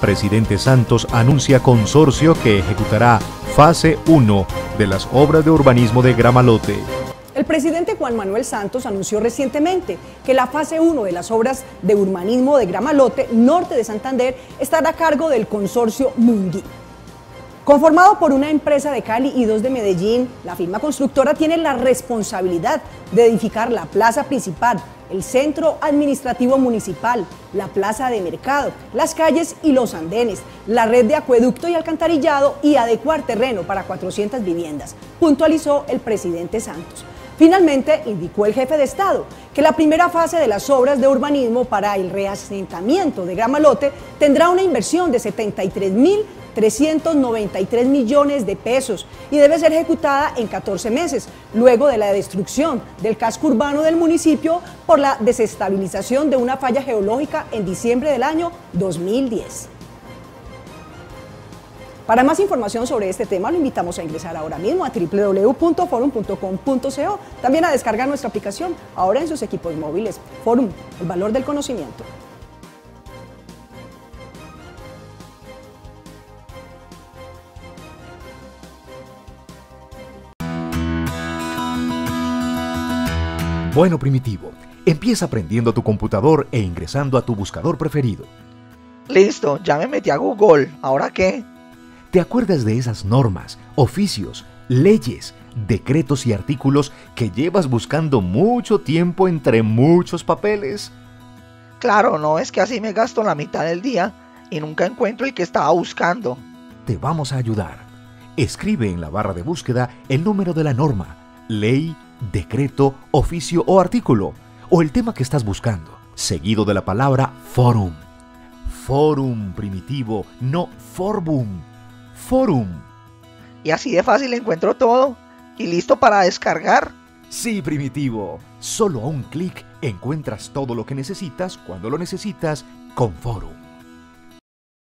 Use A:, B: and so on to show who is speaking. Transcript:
A: Presidente Santos anuncia consorcio que ejecutará fase 1 de las obras de urbanismo de Gramalote.
B: El presidente Juan Manuel Santos anunció recientemente que la fase 1 de las obras de urbanismo de Gramalote, norte de Santander, estará a cargo del consorcio Mungui. Conformado por una empresa de Cali y dos de Medellín, la firma constructora tiene la responsabilidad de edificar la plaza principal, el centro administrativo municipal, la plaza de mercado, las calles y los andenes, la red de acueducto y alcantarillado y adecuar terreno para 400 viviendas, puntualizó el presidente Santos. Finalmente, indicó el jefe de Estado que la primera fase de las obras de urbanismo para el reasentamiento de Gramalote tendrá una inversión de 73 mil 393 millones de pesos y debe ser ejecutada en 14 meses, luego de la destrucción del casco urbano del municipio por la desestabilización de una falla geológica en diciembre del año 2010. Para más información sobre este tema, lo invitamos a ingresar ahora mismo a www.forum.com.co, también a descargar nuestra aplicación ahora en sus equipos móviles. Forum, el valor del conocimiento.
A: Bueno, primitivo, empieza aprendiendo tu computador e ingresando a tu buscador preferido.
C: Listo, ya me metí a Google. ¿Ahora qué?
A: ¿Te acuerdas de esas normas, oficios, leyes, decretos y artículos que llevas buscando mucho tiempo entre muchos papeles?
C: Claro, no es que así me gasto la mitad del día y nunca encuentro el que estaba buscando.
A: Te vamos a ayudar. Escribe en la barra de búsqueda el número de la norma, ley, decreto, oficio o artículo, o el tema que estás buscando, seguido de la palabra forum. Forum primitivo, no forbum. Forum.
C: Y así de fácil encuentro todo y listo para descargar.
A: Sí, primitivo. Solo a un clic encuentras todo lo que necesitas cuando lo necesitas con Forum.